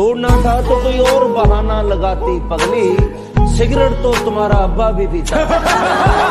छोड़ना था तो कोई और बहाना लगाती पगली। सिगरेट तो तुम्हारा अब्बा भी पीता।